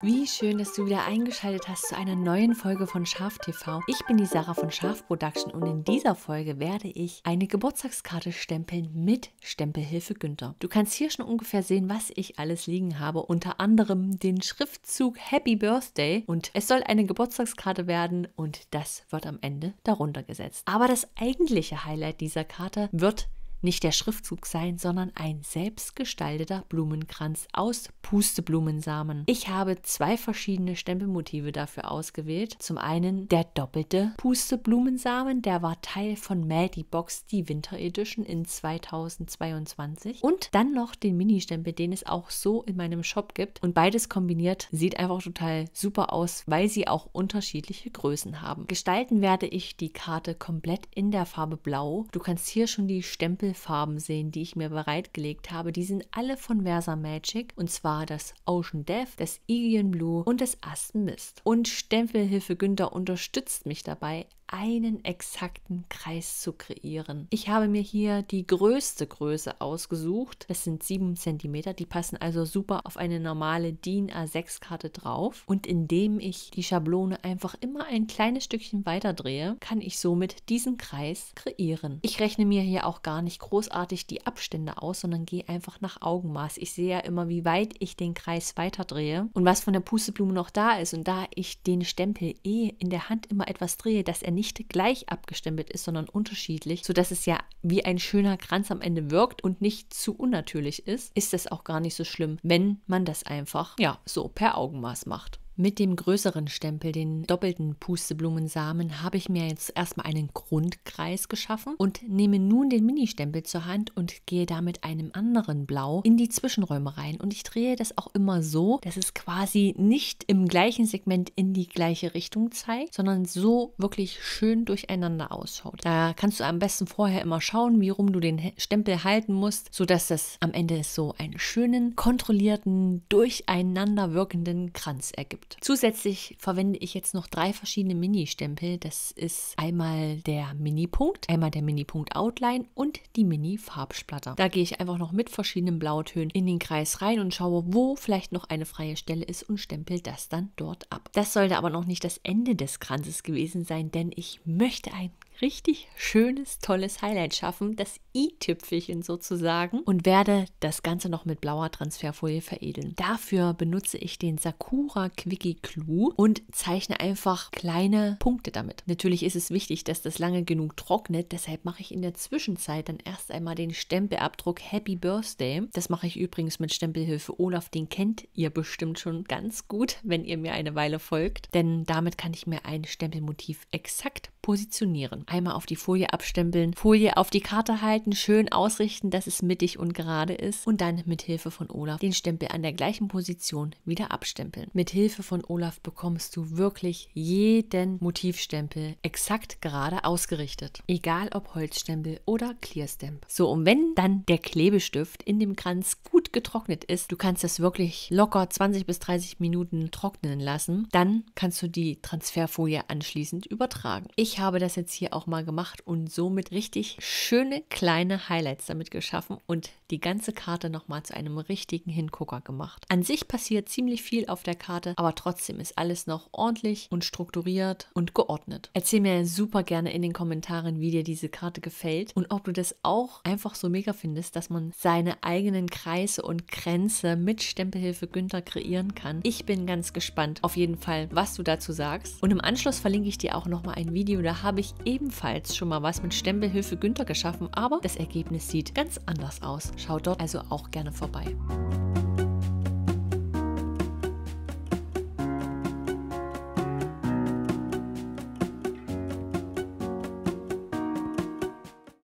Wie schön, dass du wieder eingeschaltet hast zu einer neuen Folge von Schaf TV. Ich bin die Sarah von Schaf Production und in dieser Folge werde ich eine Geburtstagskarte stempeln mit Stempelhilfe Günther. Du kannst hier schon ungefähr sehen, was ich alles liegen habe. Unter anderem den Schriftzug Happy Birthday und es soll eine Geburtstagskarte werden und das wird am Ende darunter gesetzt. Aber das eigentliche Highlight dieser Karte wird nicht der Schriftzug sein, sondern ein selbstgestalteter Blumenkranz aus Pusteblumensamen. Ich habe zwei verschiedene Stempelmotive dafür ausgewählt. Zum einen der doppelte Pusteblumensamen, der war Teil von Maddie Box, die Winter Edition in 2022. Und dann noch den Mini-Stempel, den es auch so in meinem Shop gibt. Und beides kombiniert sieht einfach total super aus, weil sie auch unterschiedliche Größen haben. Gestalten werde ich die Karte komplett in der Farbe Blau. Du kannst hier schon die Stempel Stempelfarben sehen, die ich mir bereitgelegt habe. Die sind alle von Versa Magic und zwar das Ocean Death, das Aegean Blue und das Aston Mist. Und Stempelhilfe Günther unterstützt mich dabei, einen exakten Kreis zu kreieren. Ich habe mir hier die größte Größe ausgesucht. Das sind 7 cm. Die passen also super auf eine normale DIN A6-Karte drauf. Und indem ich die Schablone einfach immer ein kleines Stückchen weiter drehe, kann ich somit diesen Kreis kreieren. Ich rechne mir hier auch gar nicht großartig die Abstände aus, sondern gehe einfach nach Augenmaß. Ich sehe ja immer, wie weit ich den Kreis weiter drehe und was von der Pusteblume noch da ist. Und da ich den Stempel eh in der Hand immer etwas drehe, dass er nicht gleich abgestempelt ist, sondern unterschiedlich, sodass es ja wie ein schöner Kranz am Ende wirkt und nicht zu unnatürlich ist, ist es auch gar nicht so schlimm, wenn man das einfach ja so per Augenmaß macht. Mit dem größeren Stempel, den doppelten Pusteblumensamen, habe ich mir jetzt erstmal einen Grundkreis geschaffen und nehme nun den Mini-Stempel zur Hand und gehe da mit einem anderen Blau in die Zwischenräume rein. Und ich drehe das auch immer so, dass es quasi nicht im gleichen Segment in die gleiche Richtung zeigt, sondern so wirklich schön durcheinander ausschaut. Da kannst du am besten vorher immer schauen, wie rum du den Stempel halten musst, sodass das am Ende so einen schönen, kontrollierten, durcheinander wirkenden Kranz ergibt gibt. Zusätzlich verwende ich jetzt noch drei verschiedene Mini-Stempel. Das ist einmal der Mini-Punkt, einmal der Mini-Punkt Outline und die Mini-Farbsplatter. Da gehe ich einfach noch mit verschiedenen Blautönen in den Kreis rein und schaue, wo vielleicht noch eine freie Stelle ist und stempel das dann dort ab. Das sollte aber noch nicht das Ende des Kranzes gewesen sein, denn ich möchte ein richtig schönes, tolles Highlight schaffen, das i-Tüpfelchen sozusagen, und werde das Ganze noch mit blauer Transferfolie veredeln. Dafür benutze ich den Sakura Quickie Clue und zeichne einfach kleine Punkte damit. Natürlich ist es wichtig, dass das lange genug trocknet, deshalb mache ich in der Zwischenzeit dann erst einmal den Stempelabdruck Happy Birthday. Das mache ich übrigens mit Stempelhilfe Olaf, den kennt ihr bestimmt schon ganz gut, wenn ihr mir eine Weile folgt, denn damit kann ich mir ein Stempelmotiv exakt positionieren. Einmal auf die Folie abstempeln, Folie auf die Karte halten, schön ausrichten, dass es mittig und gerade ist und dann mit Hilfe von Olaf den Stempel an der gleichen Position wieder abstempeln. Mit Hilfe von Olaf bekommst du wirklich jeden Motivstempel exakt gerade ausgerichtet. Egal ob Holzstempel oder Clearstamp. So, und wenn dann der Klebestift in dem Kranz gut getrocknet ist, du kannst es wirklich locker 20 bis 30 Minuten trocknen lassen, dann kannst du die Transferfolie anschließend übertragen. Ich habe das jetzt hier auch mal gemacht und somit richtig schöne kleine Highlights damit geschaffen und die ganze Karte nochmal zu einem richtigen Hingucker gemacht. An sich passiert ziemlich viel auf der Karte, aber trotzdem ist alles noch ordentlich und strukturiert und geordnet. Erzähl mir super gerne in den Kommentaren, wie dir diese Karte gefällt und ob du das auch einfach so mega findest, dass man seine eigenen Kreise und Grenze mit Stempelhilfe Günther kreieren kann. Ich bin ganz gespannt auf jeden Fall, was du dazu sagst. Und im Anschluss verlinke ich dir auch nochmal ein Video, da habe ich ebenfalls schon mal was mit Stempelhilfe Günther geschaffen, aber das Ergebnis sieht ganz anders aus. Schau dort also auch gerne vorbei.